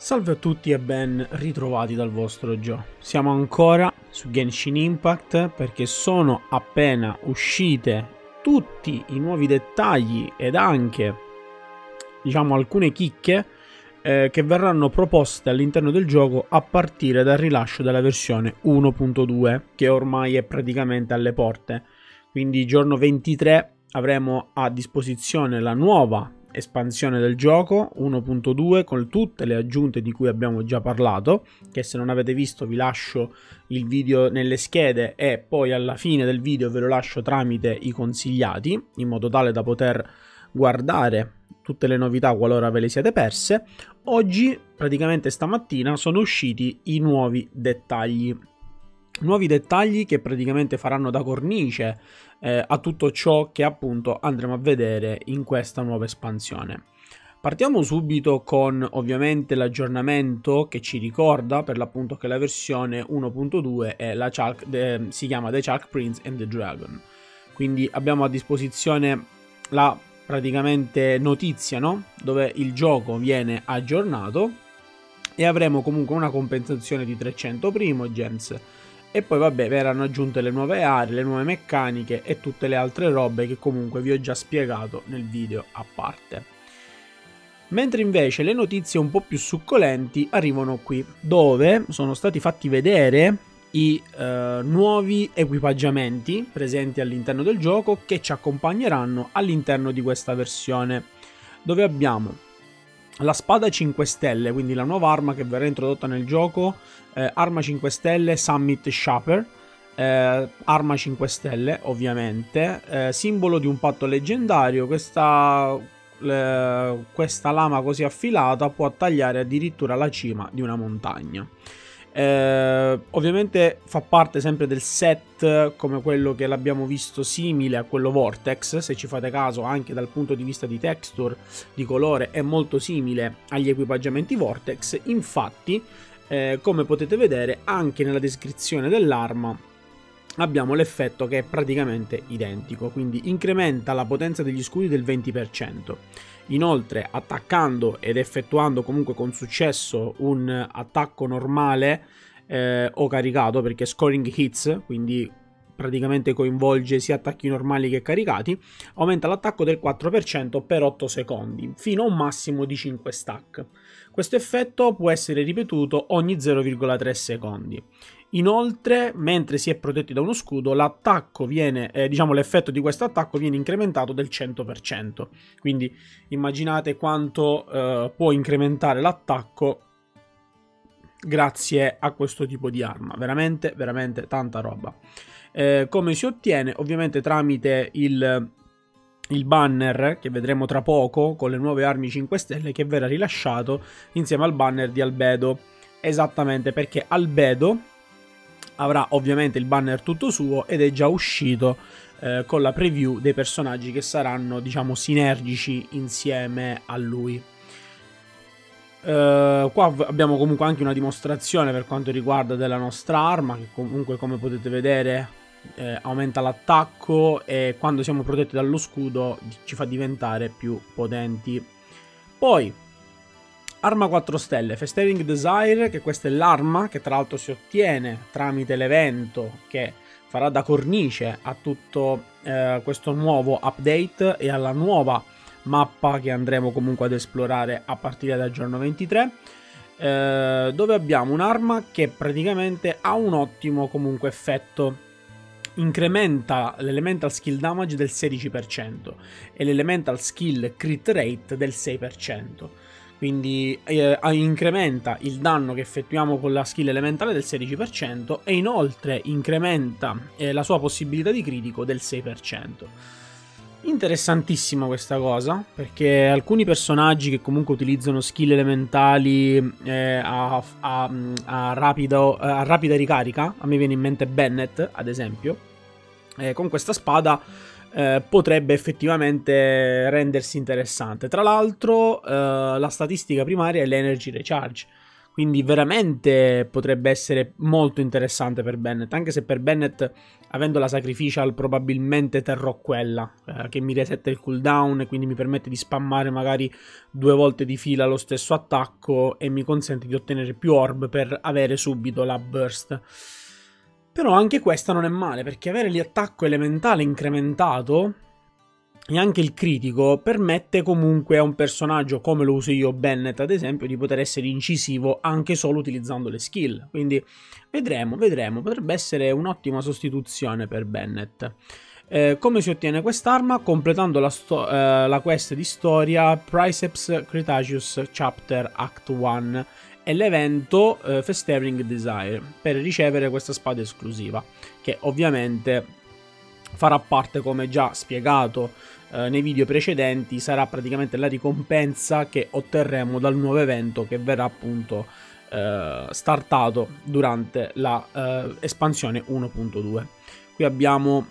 Salve a tutti e ben ritrovati dal vostro Joe. Siamo ancora su Genshin Impact perché sono appena uscite tutti i nuovi dettagli ed anche diciamo alcune chicche eh, che verranno proposte all'interno del gioco a partire dal rilascio della versione 1.2 che ormai è praticamente alle porte. Quindi giorno 23 avremo a disposizione la nuova espansione del gioco 1.2 con tutte le aggiunte di cui abbiamo già parlato che se non avete visto vi lascio il video nelle schede e poi alla fine del video ve lo lascio tramite i consigliati in modo tale da poter guardare tutte le novità qualora ve le siete perse. Oggi praticamente stamattina sono usciti i nuovi dettagli. Nuovi dettagli che praticamente faranno da cornice eh, a tutto ciò che appunto andremo a vedere in questa nuova espansione. Partiamo subito con ovviamente l'aggiornamento che ci ricorda per l'appunto che la versione 1.2 è la Chalk, de, si chiama The Chalk Prince and the Dragon. Quindi abbiamo a disposizione la praticamente notizia, no? Dove il gioco viene aggiornato e avremo comunque una compensazione di 300 primogens e poi vabbè verranno aggiunte le nuove aree, le nuove meccaniche e tutte le altre robe che comunque vi ho già spiegato nel video a parte. Mentre invece le notizie un po' più succolenti arrivano qui, dove sono stati fatti vedere i eh, nuovi equipaggiamenti presenti all'interno del gioco che ci accompagneranno all'interno di questa versione, dove abbiamo la spada 5 stelle, quindi la nuova arma che verrà introdotta nel gioco, eh, arma 5 stelle Summit Shaper, eh, arma 5 stelle ovviamente, eh, simbolo di un patto leggendario, questa, questa lama così affilata può tagliare addirittura la cima di una montagna. Eh, ovviamente fa parte sempre del set come quello che l'abbiamo visto simile a quello Vortex, se ci fate caso anche dal punto di vista di texture, di colore è molto simile agli equipaggiamenti Vortex, infatti eh, come potete vedere anche nella descrizione dell'arma abbiamo l'effetto che è praticamente identico, quindi incrementa la potenza degli scudi del 20%. Inoltre, attaccando ed effettuando comunque con successo un attacco normale eh, o caricato, perché scoring hits, quindi praticamente coinvolge sia attacchi normali che caricati, aumenta l'attacco del 4% per 8 secondi, fino a un massimo di 5 stack. Questo effetto può essere ripetuto ogni 0,3 secondi. Inoltre, mentre si è protetti da uno scudo, l'attacco viene, eh, diciamo, l'effetto di questo attacco viene incrementato del 100%. Quindi immaginate quanto eh, può incrementare l'attacco grazie a questo tipo di arma. Veramente, veramente tanta roba. Eh, come si ottiene? Ovviamente tramite il, il banner che vedremo tra poco con le nuove armi 5 stelle che verrà rilasciato insieme al banner di Albedo. Esattamente perché Albedo avrà ovviamente il banner tutto suo ed è già uscito eh, con la preview dei personaggi che saranno diciamo sinergici insieme a lui. Uh, qua abbiamo comunque anche una dimostrazione per quanto riguarda della nostra arma che comunque come potete vedere eh, aumenta l'attacco e quando siamo protetti dallo scudo ci fa diventare più potenti. Poi Arma 4 stelle, Festering Desire, che questa è l'arma che tra l'altro si ottiene tramite l'evento che farà da cornice a tutto eh, questo nuovo update e alla nuova mappa che andremo comunque ad esplorare a partire dal giorno 23. Eh, dove abbiamo un'arma che praticamente ha un ottimo comunque effetto incrementa l'elemental skill damage del 16% e l'elemental skill crit rate del 6% quindi eh, incrementa il danno che effettuiamo con la skill elementale del 16% e inoltre incrementa eh, la sua possibilità di critico del 6%. Interessantissima questa cosa perché alcuni personaggi che comunque utilizzano skill elementali eh, a, a, a, rapido, a, rapida ricarica, a me viene in mente Bennett ad esempio, eh, con questa spada eh, potrebbe effettivamente rendersi interessante. Tra l'altro, eh, la statistica primaria è l'energy recharge. quindi veramente potrebbe essere molto interessante per Bennett, anche se per Bennett, avendo la sacrificial, probabilmente terrò quella, eh, che mi resetta il cooldown e quindi mi permette di spammare magari due volte di fila lo stesso attacco e mi consente di ottenere più orb per avere subito la burst. Però anche questa non è male, perché avere l'attacco elementale incrementato e anche il critico permette comunque a un personaggio come lo uso io, Bennett ad esempio, di poter essere incisivo anche solo utilizzando le skill. Quindi vedremo, vedremo, potrebbe essere un'ottima sostituzione per Bennett. Eh, come si ottiene quest'arma? Completando la, eh, la, quest di storia Priceps Cretaceous Chapter Act 1 e l'evento eh, Festering Desire per ricevere questa spada esclusiva, che ovviamente farà parte, come già spiegato eh, nei video precedenti sarà praticamente la ricompensa che otterremo dal nuovo evento che verrà appunto eh, startato durante la eh, espansione 1.2. Qui abbiamo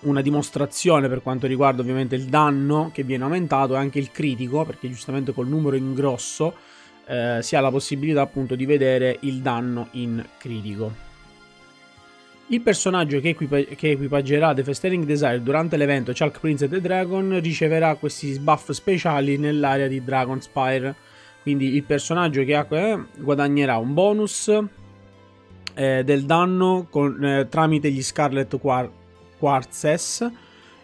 una dimostrazione per quanto riguarda ovviamente il danno che viene aumentato e anche il critico perché giustamente col numero in grosso eh, si ha la possibilità appunto di vedere il danno in critico. Il personaggio che, equipa- che equipaggerà The Festering Desire durante l'evento Chalk Prince the Dragon riceverà questi buff speciali nell'area di Dragonspire. Quindi il personaggio che ha, eh, guadagnerà un bonus eh, del danno con, eh, tramite gli Scarlet Quar- Quartzes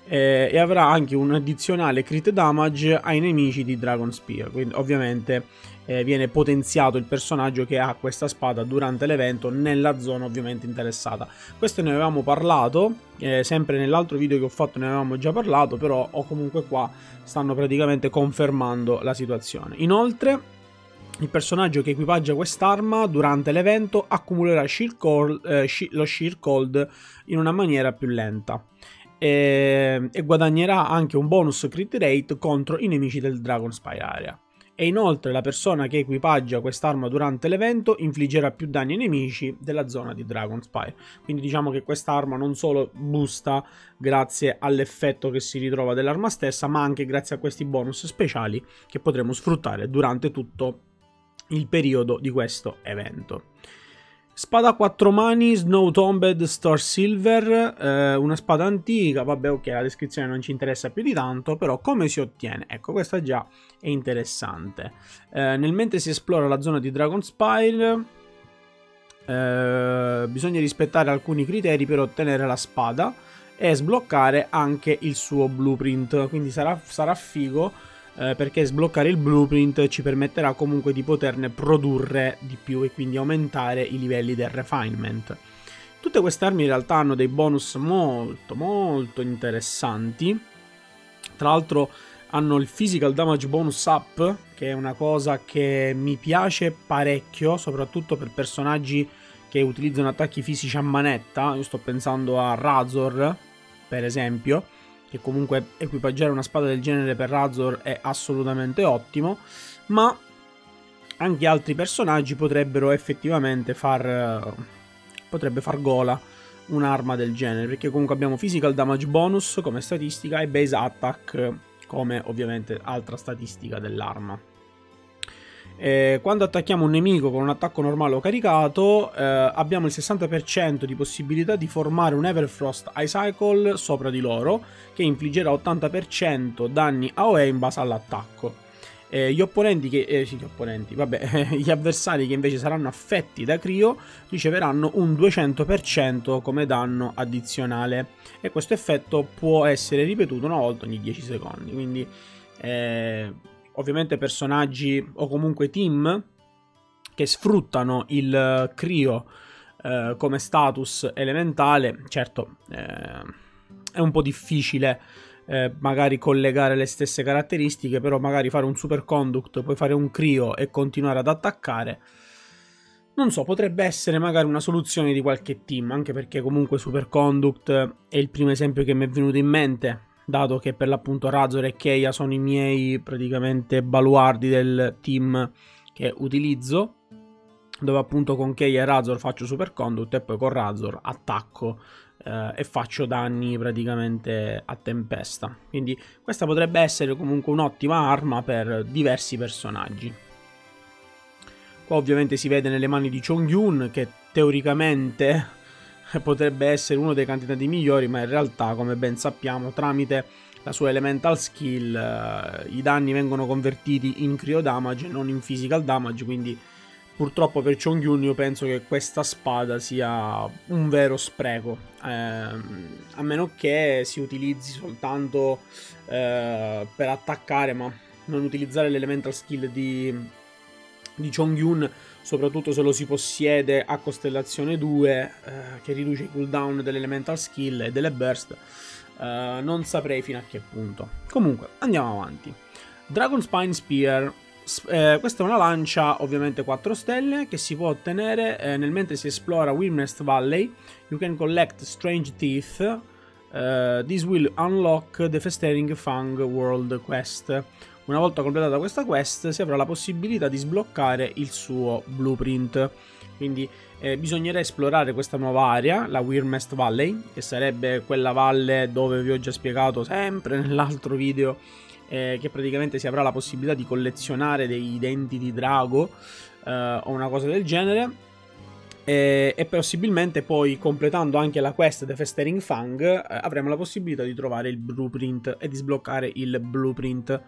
eh, e avrà anche un addizionale crit damage ai nemici di Dragon Spear. Quindi ovviamente eh, viene potenziato il personaggio che ha questa spada durante l'evento nella zona ovviamente interessata. Questo ne avevamo parlato, eh, sempre nell'altro video che ho fatto ne avevamo già parlato, però o comunque qua stanno praticamente confermando la situazione. Inoltre il personaggio che equipaggia quest'arma durante l'evento accumulerà sheer cold, eh, lo Sheer Cold in una maniera più lenta e, e guadagnerà anche un bonus crit rate contro i nemici del Dragon Spy Area e inoltre la persona che equipaggia quest'arma durante l'evento infliggerà più danni ai nemici della zona di Dragon Spire. Quindi diciamo che quest'arma non solo boosta grazie all'effetto che si ritrova dell'arma stessa, ma anche grazie a questi bonus speciali che potremo sfruttare durante tutto il periodo di questo evento. Spada a quattro mani, Snow Tombed Star Silver, eh, una spada antica, vabbè ok, la descrizione non ci interessa più di tanto, però come si ottiene? Ecco, questa già è interessante. Eh, nel mentre si esplora la zona di Dragonspire, eh, bisogna rispettare alcuni criteri per ottenere la spada e sbloccare anche il suo blueprint, quindi sarà, sarà figo eh, perché sbloccare il blueprint ci permetterà comunque di poterne produrre di più e quindi aumentare i livelli del refinement. Tutte queste armi in realtà hanno dei bonus molto molto interessanti. Tra l'altro hanno il physical damage bonus up, che è una cosa che mi piace parecchio, soprattutto per personaggi che utilizzano attacchi fisici a manetta. Io sto pensando a Razor, per esempio che comunque equipaggiare una spada del genere per Razor è assolutamente ottimo, ma anche altri personaggi potrebbero effettivamente far, potrebbe far gola un'arma del genere, perché comunque abbiamo physical damage bonus come statistica e base attack come ovviamente altra statistica dell'arma. Eh, quando attacchiamo un nemico con un attacco normale o caricato, eh, abbiamo il 60% di possibilità di formare un Everfrost Ice Cycle sopra di loro, che infliggerà 80% danni AOE in base all'attacco. Eh, gli opponenti che. Eh, sì, gli opponenti, vabbè, gli avversari che invece saranno affetti da Crio riceveranno un 200% come danno addizionale. E questo effetto può essere ripetuto una volta ogni 10 secondi. Quindi. Eh, ovviamente personaggi o comunque team che sfruttano il Crio eh, come status elementale, certo eh, è un po' difficile eh, magari collegare le stesse caratteristiche, però magari fare un superconduct, poi fare un Crio e continuare ad attaccare. Non so, potrebbe essere magari una soluzione di qualche team, anche perché comunque Superconduct è il primo esempio che mi è venuto in mente dato che per l'appunto Razor e Keia sono i miei praticamente baluardi del team che utilizzo, dove appunto con Keia e Razor faccio super conduct e poi con Razor attacco eh, e faccio danni praticamente a tempesta. Quindi questa potrebbe essere comunque un'ottima arma per diversi personaggi. Qua ovviamente si vede nelle mani di Chong-Yun che teoricamente potrebbe essere uno dei candidati migliori, ma in realtà, come ben sappiamo, tramite la sua elemental skill eh, i danni vengono convertiti in cryo damage e non in physical damage, quindi purtroppo per Chong-Yun io penso che questa spada sia un vero spreco, eh, a meno che si utilizzi soltanto eh, per attaccare, ma non utilizzare l'elemental skill di di Chong-Yun, soprattutto se lo si possiede a Costellazione 2, eh, che riduce i cooldown dell'elemental skill e delle burst, eh, non saprei fino a che punto. Comunque, andiamo avanti. Dragon Spine Spear. Eh, questa è una lancia, ovviamente 4 stelle, che si può ottenere eh, nel mentre si esplora Wilderness Valley. You can collect Strange Teeth. Uh, this will unlock the Festering Fang World Quest. Una volta completata questa quest si avrà la possibilità di sbloccare il suo blueprint. Quindi eh, bisognerà esplorare questa nuova area, la Weirmest Valley, che sarebbe quella valle dove vi ho già spiegato sempre nell'altro video eh, che praticamente si avrà la possibilità di collezionare dei denti di drago eh, o una cosa del genere. E, e, possibilmente poi completando anche la quest The Festering Fang eh, avremo la possibilità di trovare il blueprint e di sbloccare il blueprint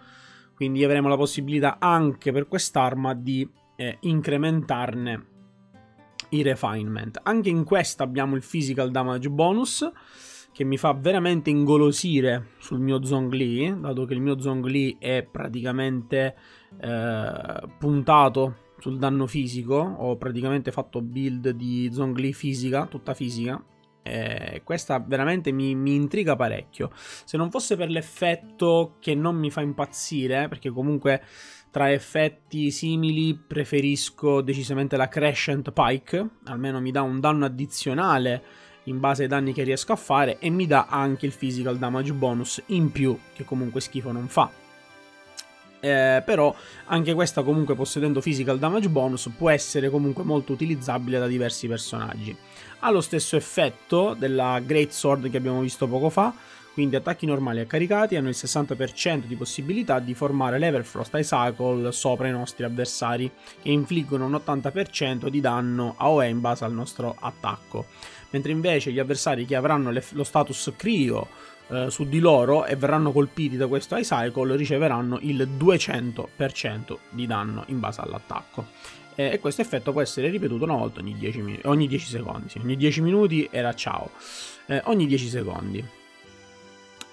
quindi avremo la possibilità anche per quest'arma di eh, incrementarne i refinement. Anche in questa abbiamo il physical damage bonus che mi fa veramente ingolosire sul mio Zhongli, dato che il mio Zhongli è praticamente eh, puntato sul danno fisico, ho praticamente fatto build di Zhongli fisica, tutta fisica, eh, questa veramente mi, mi, intriga parecchio. Se non fosse per l'effetto che non mi fa impazzire, perché comunque tra effetti simili preferisco decisamente la Crescent Pike, almeno mi dà un danno addizionale in base ai danni che riesco a fare e mi dà anche il physical damage bonus in più, che comunque schifo non fa. Eh, però anche questa comunque possedendo physical damage bonus può essere comunque molto utilizzabile da diversi personaggi ha lo stesso effetto della Great Sword che abbiamo visto poco fa, quindi attacchi normali e caricati hanno il 60% di possibilità di formare l'Everfrost Ice Cycle sopra i nostri avversari, che infliggono un 80% di danno AOE in base al nostro attacco. Mentre invece gli avversari che avranno lo status Cryo eh, su di loro e verranno colpiti da questo Ice Cycle riceveranno il 200% di danno in base all'attacco e questo effetto può essere ripetuto una volta ogni 10, min- ogni 10 secondi. Sì. Ogni 10 minuti era ciao, eh, ogni 10 secondi.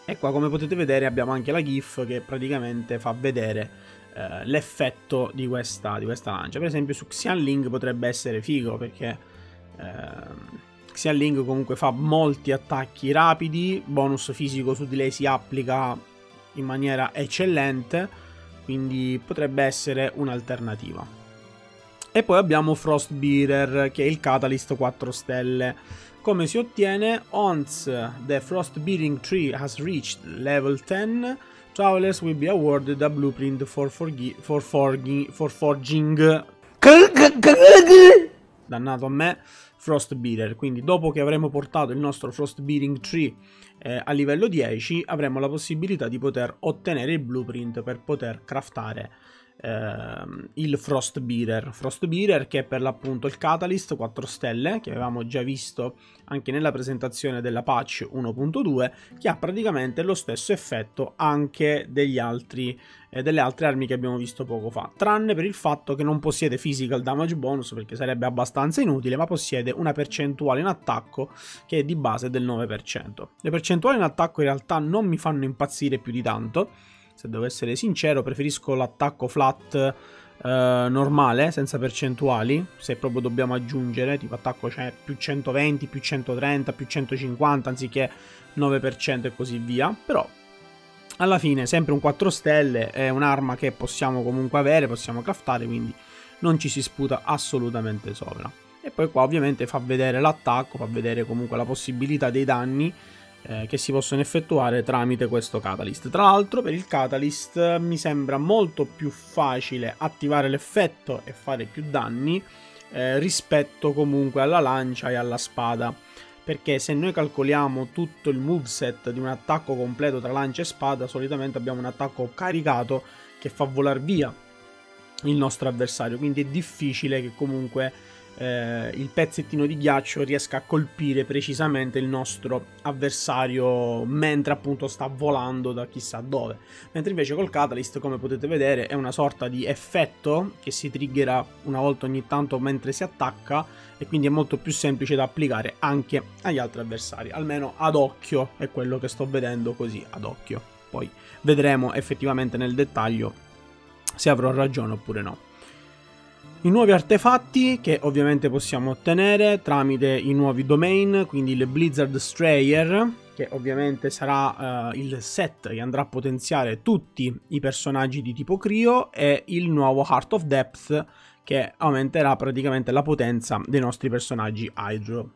E qua come potete vedere abbiamo anche la GIF che praticamente fa vedere eh, l'effetto di questa, di questa, lancia. Per esempio su Xianling potrebbe essere figo perché eh, Xianling comunque fa molti attacchi rapidi, bonus fisico su di lei si applica in maniera eccellente, quindi potrebbe essere un'alternativa. E poi abbiamo Frostbearer, che è il Catalyst 4 stelle. Come si ottiene? Once the Frost Bearing tree has reached level 10, travelers will be awarded a blueprint for, forgi- for, forgi- for forging. Dannato a me. Frostbearer. Quindi, dopo che avremo portato il nostro Frostbearing Tree eh, a livello 10, avremo la possibilità di poter ottenere il blueprint per poter craftare ehm, il Frostbearer. Frostbearer che è per l'appunto il Catalyst 4 stelle che avevamo già visto anche nella presentazione della patch 1.2 che ha praticamente lo stesso effetto anche degli altri, eh, delle altre armi che abbiamo visto poco fa, tranne per il fatto che non possiede physical damage bonus perché sarebbe abbastanza inutile, ma possiede una percentuale in attacco che è di base del 9%. Le percentuali in attacco in realtà non mi fanno impazzire più di tanto, se devo essere sincero, preferisco l'attacco flat eh, normale, senza percentuali, se proprio dobbiamo aggiungere, tipo attacco c'è più 120, più 130, più 150, anziché 9% e così via, però alla fine sempre un 4 stelle è un'arma che possiamo comunque avere, possiamo craftare, quindi non ci si sputa assolutamente sopra. E poi qua ovviamente fa vedere l'attacco, fa vedere comunque la possibilità dei danni eh, che si possono effettuare tramite questo catalyst. Tra l'altro per il catalyst mi sembra molto più facile attivare l'effetto e fare più danni eh, rispetto comunque alla lancia e alla spada. Perché se noi calcoliamo tutto il moveset di un attacco completo tra lancia e spada, solitamente abbiamo un attacco caricato che fa volare via il nostro avversario, quindi è difficile che comunque eh, il pezzettino di ghiaccio riesca a colpire precisamente il nostro avversario mentre appunto sta volando da chissà dove. Mentre invece col Catalyst, come potete vedere, è una sorta di effetto che si triggera una volta ogni tanto mentre si attacca e quindi è molto più semplice da applicare anche agli altri avversari, almeno ad occhio è quello che sto vedendo così ad occhio. Poi vedremo effettivamente nel dettaglio se avrò ragione oppure no. I nuovi artefatti che ovviamente possiamo ottenere tramite i nuovi domain, quindi il Blizzard Strayer, che ovviamente sarà uh, il set che andrà a potenziare tutti i personaggi di tipo Crio, e il nuovo Heart of Depth, che aumenterà praticamente la potenza dei nostri personaggi Hydro.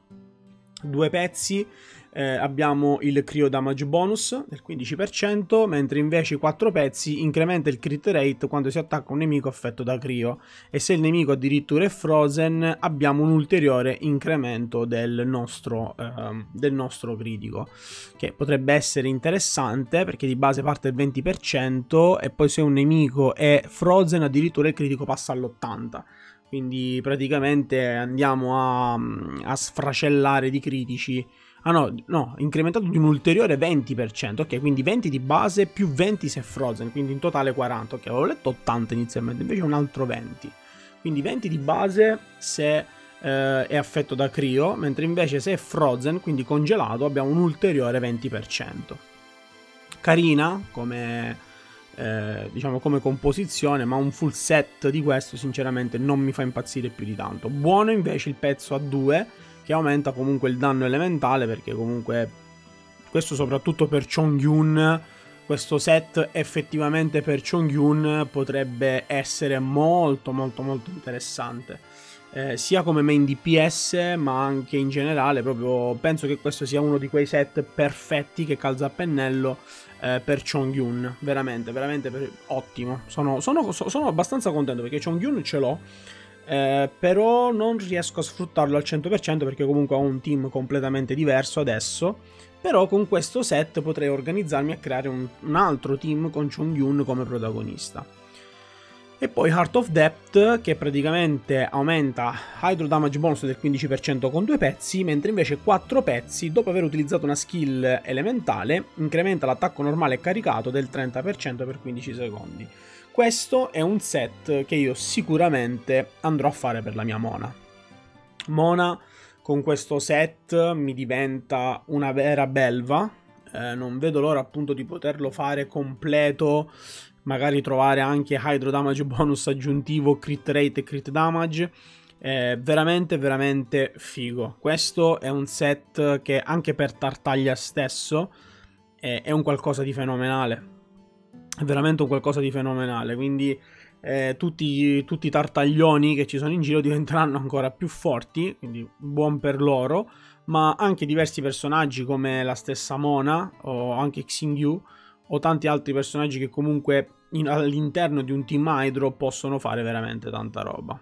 Due pezzi eh, abbiamo il Cryo Damage Bonus del 15%, mentre invece i 4 pezzi incrementa il crit rate quando si attacca un nemico affetto da Cryo e se il nemico addirittura è frozen abbiamo un ulteriore incremento del nostro, eh, del nostro critico, che potrebbe essere interessante perché di base parte il 20% e poi se un nemico è frozen addirittura il critico passa all'80% quindi praticamente andiamo a, a sfracellare di critici Ah no, no, incrementato di un ulteriore 20%, ok, quindi 20 di base più 20 se frozen, quindi in totale 40, ok, avevo letto 80 inizialmente, invece un altro 20. Quindi 20 di base se eh, è affetto da crio, mentre invece se è frozen, quindi congelato, abbiamo un ulteriore 20%. Carina come... Eh, diciamo come composizione, ma un full set di questo sinceramente non mi fa impazzire più di tanto. Buono invece il pezzo a 2 che aumenta comunque il danno elementale perché comunque questo soprattutto per Chongyun questo set effettivamente per Chongyun potrebbe essere molto molto molto interessante. Eh, sia come main DPS ma anche in generale proprio penso che questo sia uno di quei set perfetti che calza a pennello eh, per Chongyun veramente veramente per... ottimo. Sono, sono, sono abbastanza contento perché Chongyun ce l'ho eh, però non riesco a sfruttarlo al 100% perché comunque ho un team completamente diverso adesso. Però con questo set potrei organizzarmi a creare un, un altro team con Chung Yun come protagonista. E poi Heart of Depth che praticamente aumenta Hydro Damage Bonus del 15% con due pezzi, mentre invece 4 pezzi, dopo aver utilizzato una skill elementale, incrementa l'attacco normale caricato del 30% per 15 secondi. Questo è un set che io sicuramente andrò a fare per la mia Mona. Mona con questo set mi diventa una vera belva. Eh, non vedo l'ora appunto di poterlo fare completo. Magari trovare anche Hydro Damage bonus aggiuntivo, crit rate e crit damage. È veramente, veramente figo. Questo è un set che anche per Tartaglia stesso è, è un qualcosa di fenomenale veramente un qualcosa di fenomenale. Quindi eh, tutti, tutti, i tartaglioni che ci sono in giro diventeranno ancora più forti, quindi buon per loro. Ma anche diversi personaggi come la stessa Mona o anche Xingyu o tanti altri personaggi che comunque in, all'interno di un team Hydro possono fare veramente tanta roba.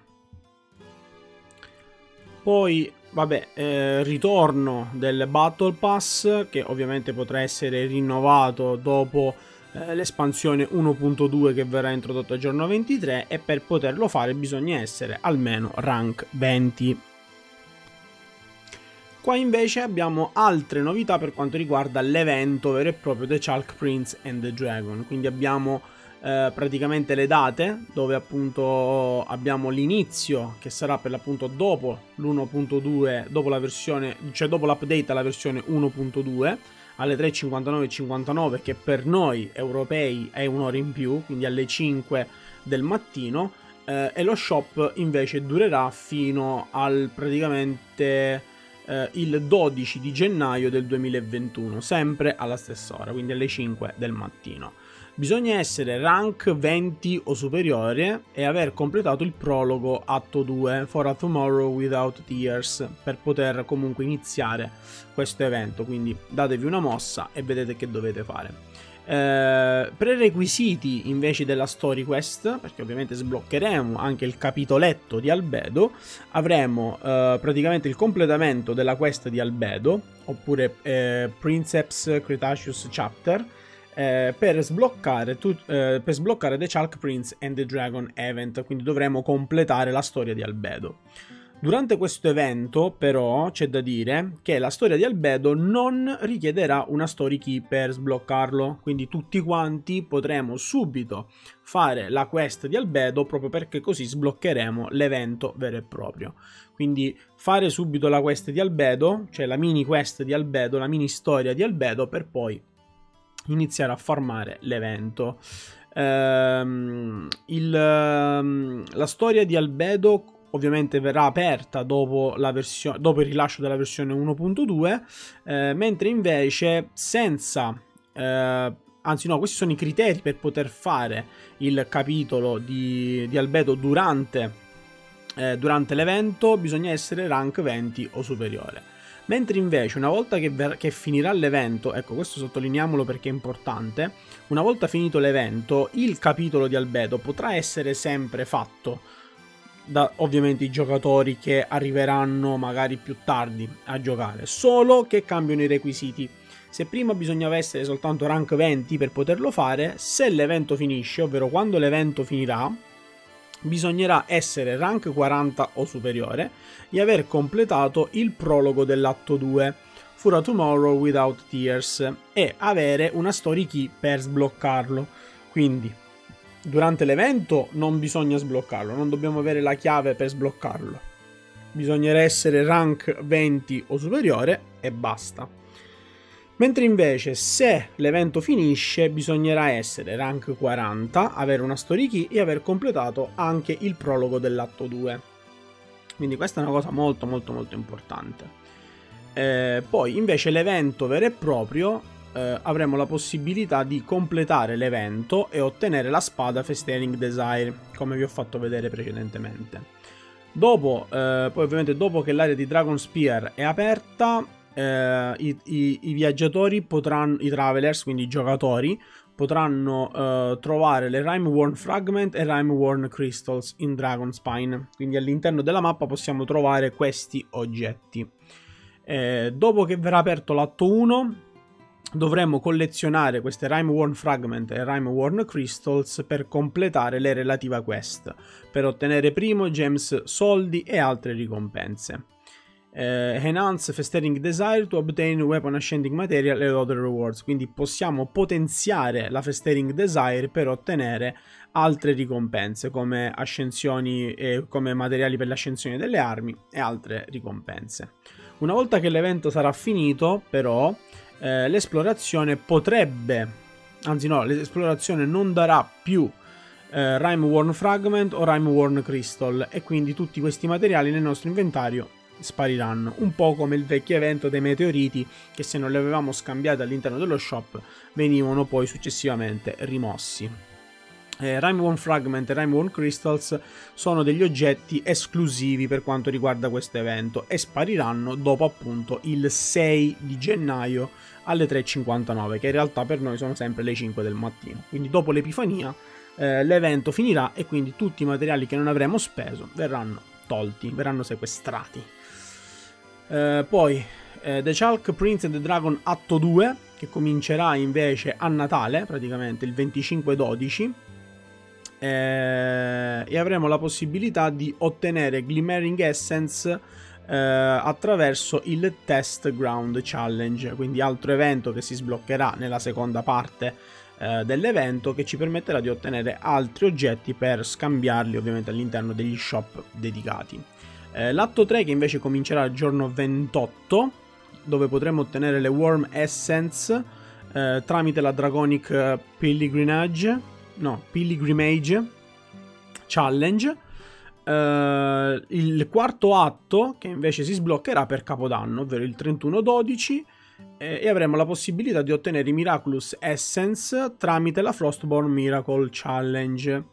Poi, vabbè, eh, ritorno del Battle Pass che ovviamente potrà essere rinnovato dopo eh, l'espansione 1.2 che verrà introdotta giorno 23 e per poterlo fare bisogna essere almeno rank 20. Qua invece abbiamo altre novità per quanto riguarda l'evento vero e proprio The Chalk Prince and the Dragon, quindi abbiamo eh, praticamente le date dove appunto abbiamo l'inizio che sarà per l'appunto dopo l'1.2, dopo la versione, cioè dopo l'update alla versione 1.2 alle 3.59.59 che per noi europei è un'ora in più, quindi alle 5 del mattino, eh, e lo shop invece durerà fino al praticamente eh, il 12 di gennaio del 2021, sempre alla stessa ora, quindi alle 5 del mattino. Bisogna essere rank 20 o superiore e aver completato il prologo atto 2 For a Tomorrow Without Tears per poter comunque iniziare questo evento, quindi datevi una mossa e vedete che dovete fare. Eh, prerequisiti invece della story quest, perché ovviamente sbloccheremo anche il capitoletto di Albedo, avremo eh, praticamente il completamento della quest di Albedo, oppure eh, Princeps Cretaceous Chapter, eh, per, sbloccare tu, eh, per sbloccare The Chalk Prince and the Dragon Event, quindi dovremo completare la storia di Albedo. Durante questo evento, però, c'è da dire che la storia di Albedo non richiederà una story key per sbloccarlo, quindi tutti quanti potremo subito fare la quest di Albedo proprio perché così sbloccheremo l'evento vero e proprio. Quindi fare subito la quest di Albedo, cioè la mini quest di Albedo, la mini storia di Albedo per poi iniziare a farmare l'evento. Ehm, il, ehm, la storia di Albedo ovviamente verrà aperta dopo, dopo il rilascio della versione 1.2, eh, mentre invece senza... Eh, anzi no, questi sono i criteri per poter fare il capitolo di, di Albedo durante, eh, durante l'evento, bisogna essere rank 20 o superiore. Mentre invece una volta che, che, finirà l'evento, ecco questo sottolineiamolo perché è importante, una volta finito l'evento il capitolo di Albedo potrà essere sempre fatto da ovviamente i giocatori che arriveranno magari più tardi a giocare, solo che cambiano i requisiti. Se prima bisognava essere soltanto rank 20 per poterlo fare, se l'evento finisce, ovvero quando l'evento finirà, bisognerà essere rank 40 o superiore e aver completato il prologo dell'atto 2, For a Tomorrow Without Tears, e avere una story key per sbloccarlo. Quindi durante l'evento non bisogna sbloccarlo, non dobbiamo avere la chiave per sbloccarlo. Bisognerà essere rank 20 o superiore e basta. Mentre invece se l'evento finisce bisognerà essere rank 40, avere una story key e aver completato anche il prologo dell'atto 2. Quindi questa è una cosa molto molto molto importante. Eh, poi invece l'evento vero e proprio eh, avremo la possibilità di completare l'evento e ottenere la spada Festering Desire, come vi ho fatto vedere precedentemente. Dopo, eh, poi ovviamente dopo che l'area di Dragon Spear è aperta, eh, i, i, i, viaggiatori potranno, i travelers, quindi i giocatori, potranno eh, trovare le Rime Worn Fragment e Rime Worn Crystals in Dragon Spine. Quindi all'interno della mappa possiamo trovare questi oggetti. Eh, dopo che verrà aperto l'atto 1, dovremmo collezionare queste Rime Worn Fragment e Rime Worn Crystals per completare le relative quest, per ottenere primo gems, soldi e altre ricompense. Eh, enhance Festering Desire to obtain Weapon Ascending Material e other rewards, quindi possiamo potenziare la Festering Desire per ottenere altre ricompense come ascensioni e come materiali per l'ascensione delle armi e altre ricompense. Una volta che l'evento sarà finito, però, eh, l'esplorazione potrebbe, anzi no, l'esplorazione non darà più eh, Rime Worn Fragment o Rime Worn Crystal e quindi tutti questi materiali nel nostro inventario spariranno, un po' come il vecchio evento dei meteoriti che se non li avevamo scambiati all'interno dello shop venivano poi successivamente rimossi. Eh, Rime One Fragment e Rime One Crystals sono degli oggetti esclusivi per quanto riguarda questo evento e spariranno dopo appunto il 6 di gennaio alle 3.59 che in realtà per noi sono sempre le 5 del mattino. Quindi dopo l'epifania eh, l'evento finirà e quindi tutti i materiali che non avremo speso verranno tolti, verranno sequestrati eh, poi eh, The Chalk Prince and the Dragon Atto 2 che comincerà invece a Natale praticamente il 25-12 eh, e avremo la possibilità di ottenere Glimmering Essence eh, attraverso il Test Ground Challenge, quindi altro evento che si sbloccherà nella seconda parte eh, dell'evento che ci permetterà di ottenere altri oggetti per scambiarli ovviamente all'interno degli shop dedicati. Eh, l'atto 3 che invece comincerà il giorno 28 dove potremo ottenere le Worm Essence eh, tramite la Dragonic Pilgrimage no, Pilgrimage Challenge. Uh, il quarto atto che invece si sbloccherà per Capodanno, ovvero il 31-12 eh, e avremo la possibilità di ottenere i Miraculous Essence tramite la Frostborn Miracle Challenge.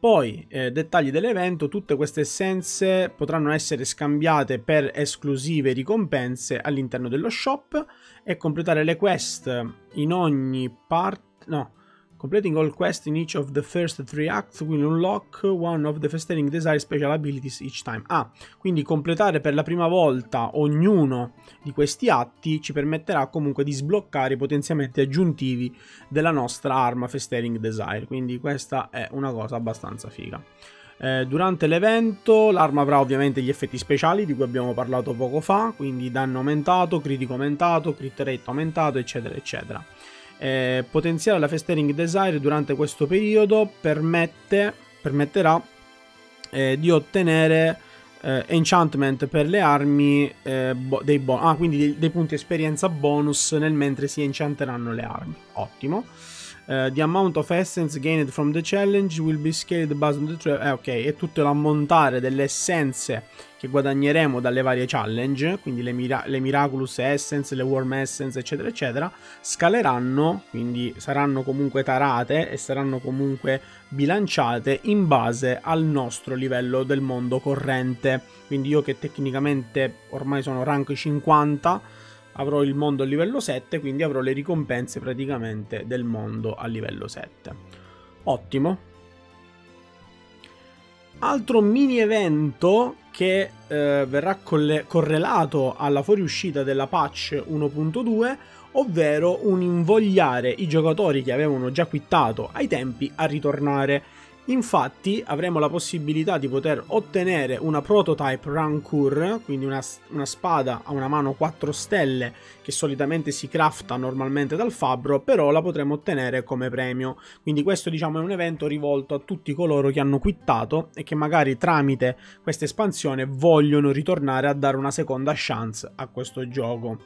Poi, eh, dettagli dell'evento, tutte queste essenze potranno essere scambiate per esclusive ricompense all'interno dello shop e completare le quest in ogni parte... no, Completing all quests in each of the first three acts will unlock one of the Festering Desire special abilities each time. Ah, quindi completare per la prima volta ognuno di questi atti ci permetterà comunque di sbloccare i potenziamenti aggiuntivi della nostra arma Festering Desire, quindi questa è una cosa abbastanza figa. Eh, durante l'evento l'arma avrà ovviamente gli effetti speciali di cui abbiamo parlato poco fa, quindi danno aumentato, critico aumentato, crit rate aumentato, eccetera, eccetera. Eh, potenziare la Festering Desire durante questo periodo permette, permetterà eh, di ottenere eh, enchantment per le armi eh, bo- dei, bon- ah, quindi dei, dei punti esperienza bonus nel mentre si enchanteranno le armi. Ottimo. Uh, the amount of essence gained from the challenge will be scaled based on the tra- eh, ok, è tutto l'ammontare delle essenze che guadagneremo dalle varie challenge, quindi le, mira- le Miraculous Essence, le Warm Essence, eccetera, eccetera, scaleranno, quindi saranno comunque tarate e saranno comunque bilanciate in base al nostro livello del mondo corrente. Quindi io che tecnicamente ormai sono rank 50 avrò il mondo a livello 7, quindi avrò le ricompense praticamente del mondo a livello 7. Ottimo. Altro mini evento che eh, verrà correlato alla fuoriuscita della patch 1.2, ovvero un invogliare i giocatori che avevano già quittato ai tempi a ritornare Infatti avremo la possibilità di poter ottenere una prototype Rancour, quindi una, una, spada a una mano 4 stelle che solitamente si crafta normalmente dal fabbro, però la potremo ottenere come premio. Quindi questo diciamo è un evento rivolto a tutti coloro che hanno quittato e che magari tramite questa espansione vogliono ritornare a dare una seconda chance a questo gioco.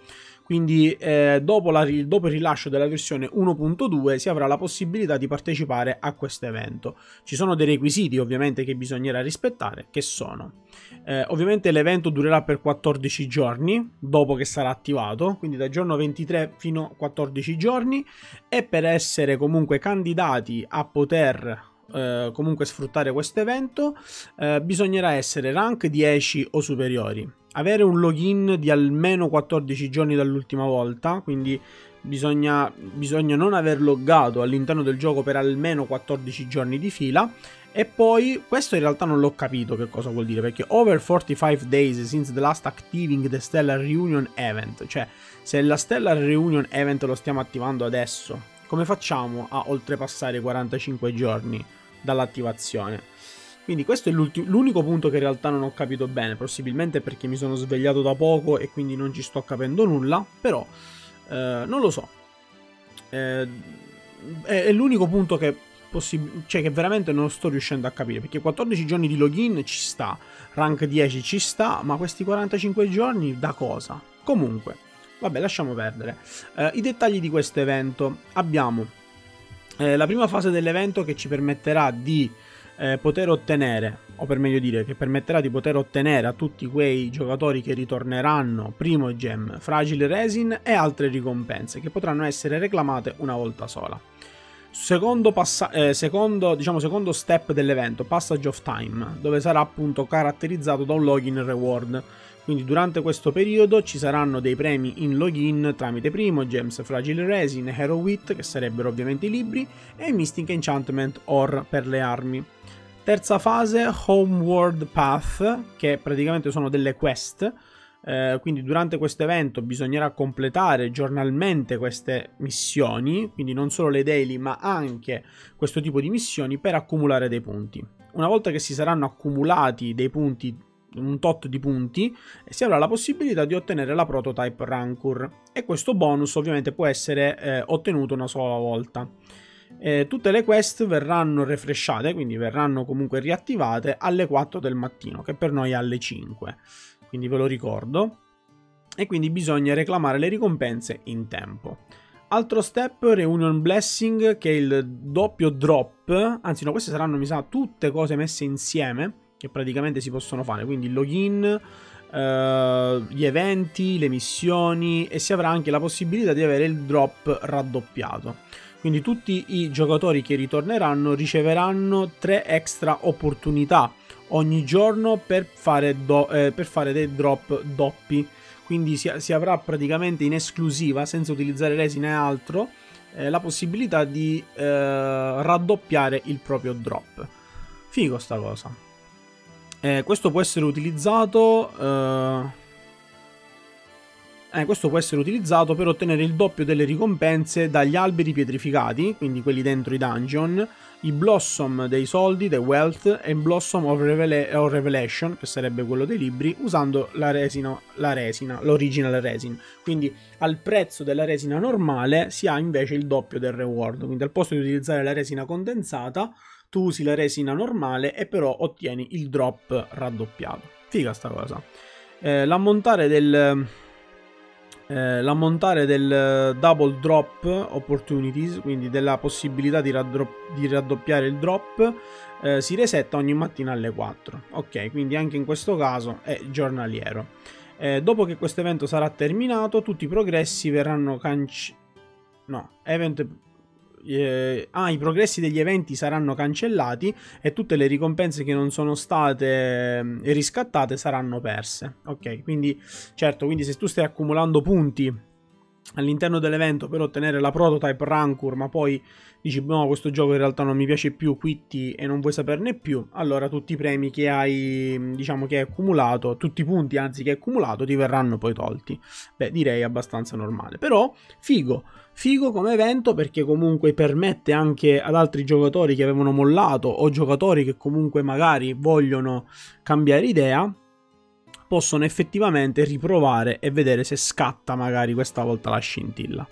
Quindi eh, dopo, la, dopo, il rilascio della versione 1.2 si avrà la possibilità di partecipare a questo evento. Ci sono dei requisiti ovviamente che bisognerà rispettare, che sono eh, ovviamente l'evento durerà per 14 giorni dopo che sarà attivato, quindi da giorno 23 fino a 14 giorni e per essere comunque candidati a poter eh, comunque sfruttare questo evento eh, bisognerà essere rank 10 o superiori avere un login di almeno 14 giorni dall'ultima volta, quindi bisogna, bisogna non aver loggato all'interno del gioco per almeno 14 giorni di fila. E poi, questo in realtà non l'ho capito che cosa vuol dire, perché over 45 days since the last activing the Stellar Reunion event, cioè se la Stellar Reunion event lo stiamo attivando adesso, come facciamo a oltrepassare i 45 giorni dall'attivazione? Quindi questo è l'unico punto che in realtà non ho capito bene, possibilmente perché mi sono svegliato da poco e quindi non ci sto capendo nulla, però eh, non lo so. Eh, è, l'unico punto che, cioè che veramente non sto riuscendo a capire, perché 14 giorni di login ci sta, rank 10 ci sta, ma questi 45 giorni da cosa? Comunque, vabbè, lasciamo perdere. Eh, I dettagli di questo evento. Abbiamo eh, la prima fase dell'evento che ci permetterà di eh, poter ottenere, o per meglio dire, che permetterà di poter ottenere a tutti quei giocatori che ritorneranno primo gem, fragile resin e altre ricompense che potranno essere reclamate una volta sola. Secondo, eh, secondo, diciamo, secondo step dell'evento, Passage of Time, dove sarà appunto caratterizzato da un login reward. Quindi durante questo periodo ci saranno dei premi in login tramite primo, Gems Fragile Resin, Hero Wit, che sarebbero ovviamente i libri, e Mystic Enchantment Or per le armi. Terza fase, Homeward Path, che praticamente sono delle quest. Eh, quindi durante questo evento bisognerà completare giornalmente queste missioni, quindi non solo le daily ma anche questo tipo di missioni per accumulare dei punti. Una volta che si saranno accumulati dei punti, un tot di punti, si avrà la possibilità di ottenere la prototype Rancor e questo bonus ovviamente può essere eh, ottenuto una sola volta. Eh, tutte le quest verranno refreshate, quindi verranno comunque riattivate alle 4 del mattino, che per noi è alle 5. Quindi ve lo ricordo. E quindi bisogna reclamare le ricompense in tempo. Altro step, Reunion Blessing, che è il doppio drop. Anzi, no, queste saranno, mi sa, tutte cose messe insieme, che praticamente si possono fare. Quindi login, Gli eventi, le missioni e si avrà anche la possibilità di avere il drop raddoppiato. Quindi tutti i giocatori che ritorneranno riceveranno 3 extra opportunità ogni giorno per fare, do, eh, per fare dei drop doppi. Quindi si, si, avrà praticamente in esclusiva, senza utilizzare resina e altro, eh, la possibilità di eh, raddoppiare il proprio drop. Figo sta cosa. Eh, questo può essere utilizzato... Eh, eh, questo può essere utilizzato per ottenere il doppio delle ricompense dagli alberi pietrificati, quindi quelli dentro i dungeon, i Blossom dei soldi, dei Wealth, e il Blossom of, Revela- of Revelation, che sarebbe quello dei libri, usando la resina, la resina, l'original resin. Quindi al prezzo della resina normale si ha invece il doppio del reward. Quindi al posto di utilizzare la resina condensata, tu usi la resina normale e però ottieni il drop raddoppiato. Figa sta cosa. Eh, l'ammontare del eh, l'ammontare del double drop opportunities, quindi della possibilità di, raddro- di raddoppiare il drop, eh, si resetta ogni mattina alle 4. Ok, quindi anche in questo caso è giornaliero. Eh, dopo che questo evento sarà terminato, tutti i progressi verranno cancellati. No, event eh, ah, i progressi degli eventi saranno cancellati e tutte le ricompense che non sono state eh, riscattate saranno perse. Ok, quindi certo, quindi se tu stai accumulando punti all'interno dell'evento per ottenere la prototype Rancor, ma poi dici no, questo gioco in realtà non mi piace più, quitti e non vuoi saperne più, allora tutti i premi che hai, diciamo che hai accumulato, tutti i punti anzi che hai accumulato ti verranno poi tolti. Beh, direi abbastanza normale, però figo Figo come evento perché comunque permette anche ad altri giocatori che avevano mollato o giocatori che comunque magari vogliono cambiare idea possono effettivamente riprovare e vedere se scatta magari questa volta la scintilla.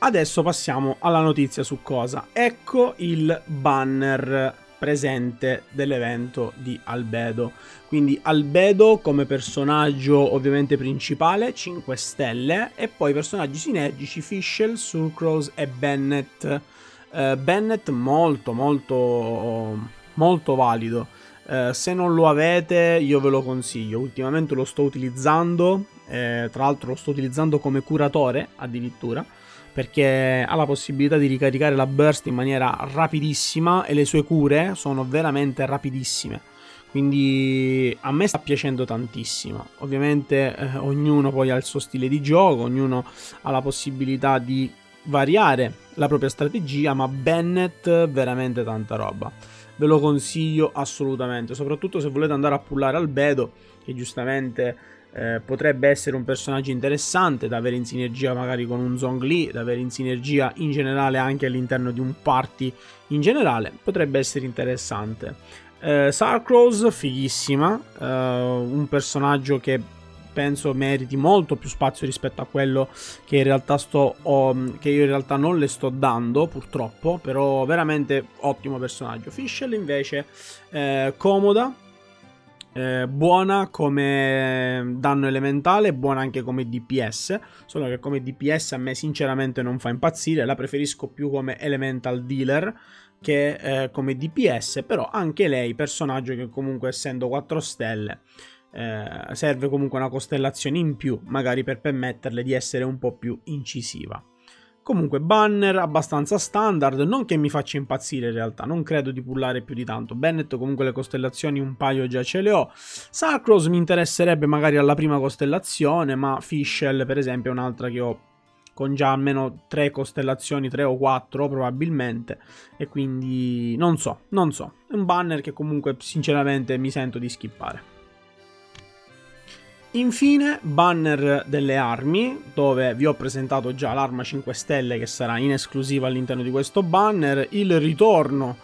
Adesso passiamo alla notizia su cosa. Ecco il banner presente dell'evento di Albedo. Quindi Albedo come personaggio ovviamente principale, 5 stelle, e poi personaggi sinergici Fischl, Surcrows e Bennett. Uh, Bennett molto molto molto valido. Uh, se non lo avete io ve lo consiglio, ultimamente lo sto utilizzando, eh, tra l'altro lo sto utilizzando come curatore addirittura perché ha la possibilità di ricaricare la burst in maniera rapidissima e le sue cure sono veramente rapidissime. Quindi a me sta piacendo tantissimo. Ovviamente eh, ognuno poi ha il suo stile di gioco, ognuno ha la possibilità di variare la propria strategia, ma Bennett veramente tanta roba. Ve lo consiglio assolutamente, soprattutto se volete andare a pullare Albedo, che giustamente eh, potrebbe essere un personaggio interessante da avere in sinergia magari con un Zhongli, da avere in sinergia in generale anche all'interno di un party in generale, potrebbe essere interessante. Eh, Sarcross, fighissima, eh, un personaggio che penso meriti molto più spazio rispetto a quello che in realtà sto oh, che io in realtà non le sto dando purtroppo però veramente ottimo personaggio. Fischl invece eh, comoda eh, buona come danno elementale, buona anche come DPS, solo che come DPS a me sinceramente non fa impazzire, la preferisco più come elemental dealer che eh, come DPS, però anche lei, personaggio che comunque essendo 4 stelle eh, serve comunque una costellazione in più, magari per permetterle di essere un po' più incisiva. Comunque, banner abbastanza standard, non che mi faccia impazzire in realtà, non credo di pullare più di tanto. Bennett comunque le costellazioni un paio già ce le ho. Sacros mi interesserebbe magari alla prima costellazione, ma Fischl per esempio è un'altra che ho con già almeno tre costellazioni, tre o quattro probabilmente, e quindi non so, non so. È un banner che comunque sinceramente mi sento di skippare. Infine, banner delle armi, dove vi ho presentato già l'arma 5 stelle che sarà in esclusiva all'interno di questo banner, il ritorno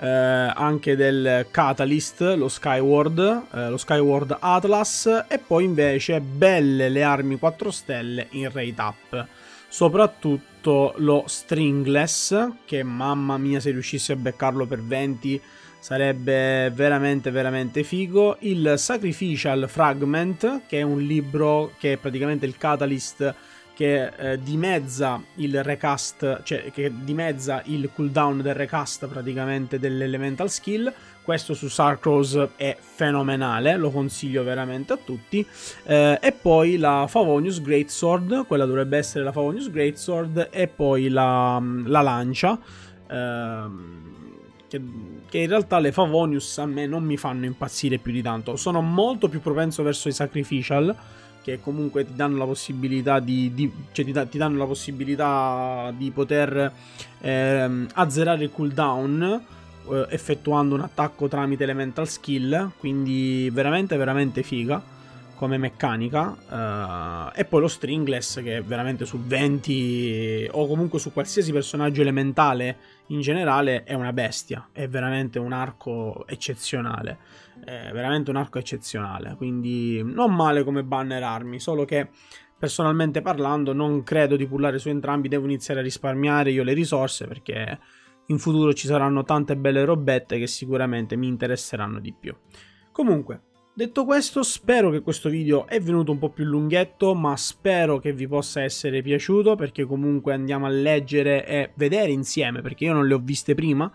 eh, anche del Catalyst, lo Skyward, eh, lo Skyward Atlas, e poi invece belle le armi 4 stelle in rate up. Soprattutto lo Stringless, che mamma mia se riuscissi a beccarlo per 20 sarebbe veramente veramente figo il Sacrificial Fragment che è un libro che è praticamente il catalyst che eh, dimezza il recast cioè che dimezza il cooldown del recast praticamente dell'elemental skill questo su Sarcross è fenomenale, lo consiglio veramente a tutti. Eh, e poi la Favonius Greatsword, quella dovrebbe essere la Favonius Greatsword, e poi la, la lancia. Eh, che, che, in realtà le Favonius a me non mi fanno impazzire più di tanto. Sono molto più propenso verso i Sacrificial, perché comunque ti danno la possibilità di, di cioè ti, da, ti, danno la possibilità di poter ehm, azzerare il cooldown eh, effettuando un attacco tramite elemental skill, quindi veramente veramente figa come meccanica uh, e poi lo stringless che veramente su 20 o comunque su qualsiasi personaggio elementale in generale è una bestia è veramente un arco eccezionale è veramente un arco eccezionale quindi non male come banner armi solo che personalmente parlando non credo di pullare su entrambi devo iniziare a risparmiare io le risorse perché in futuro ci saranno tante belle robette che sicuramente mi interesseranno di più. Comunque Detto questo, spero che questo video è venuto un po' più lunghetto, ma spero che vi possa essere piaciuto perché comunque andiamo a leggere e vedere insieme, perché io non le ho viste prima,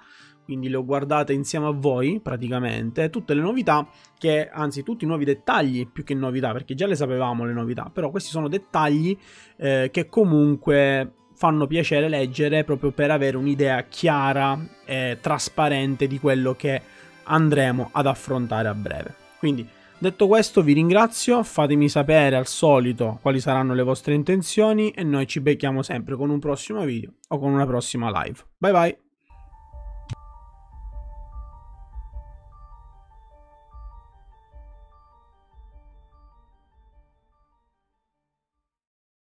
quindi le ho guardate insieme a voi praticamente, tutte le novità che, anzi tutti i nuovi dettagli più che novità, perché già le sapevamo le novità, però questi sono dettagli eh, che comunque fanno piacere leggere proprio per avere un'idea chiara e trasparente di quello che andremo ad affrontare a breve. Quindi, detto questo, vi ringrazio, fatemi sapere al solito quali saranno le vostre intenzioni e noi ci becchiamo sempre con un prossimo video o con una prossima live. Bye bye!